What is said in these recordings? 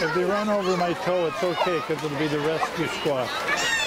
If they run over my toe, it's okay because it'll be the rescue squad.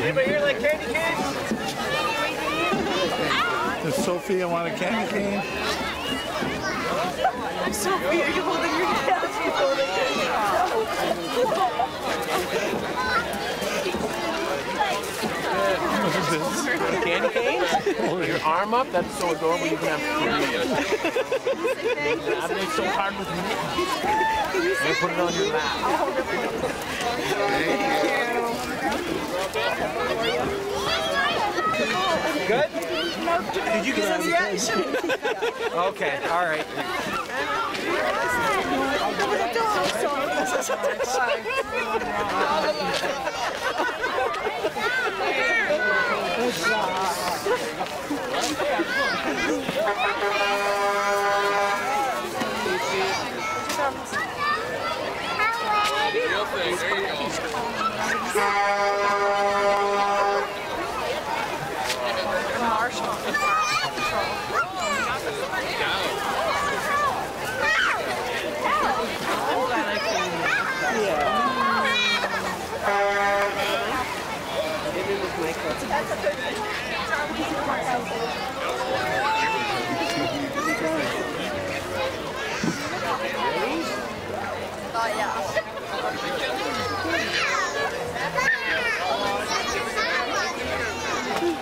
Anybody here like candy canes? Does Sophia want a candy cane? Sophie, are you holding your head? She's holding What is this? Candy canes? Hold your arm up, that's so adorable you can have three. I've been so hard with me. And put it on your lap. Did you get a reaction? okay, all right. Real you.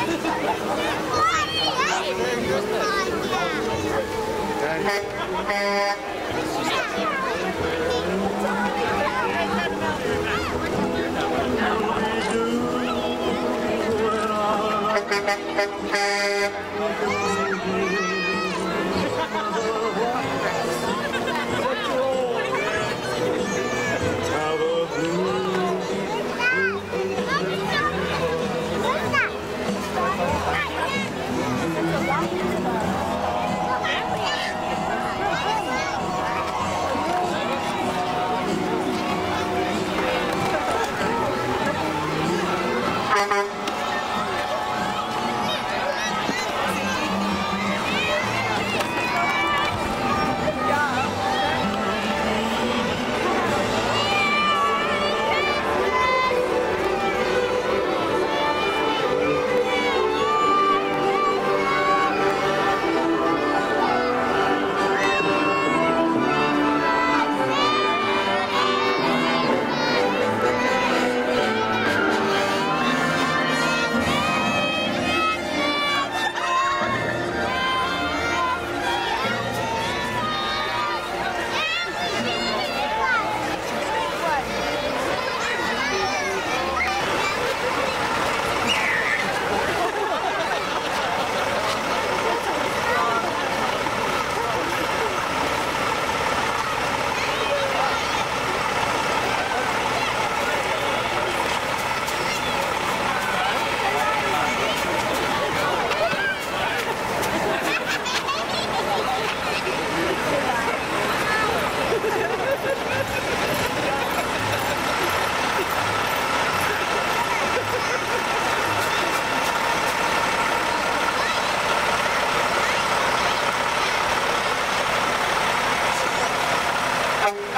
Go Knights,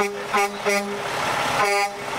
Thank you.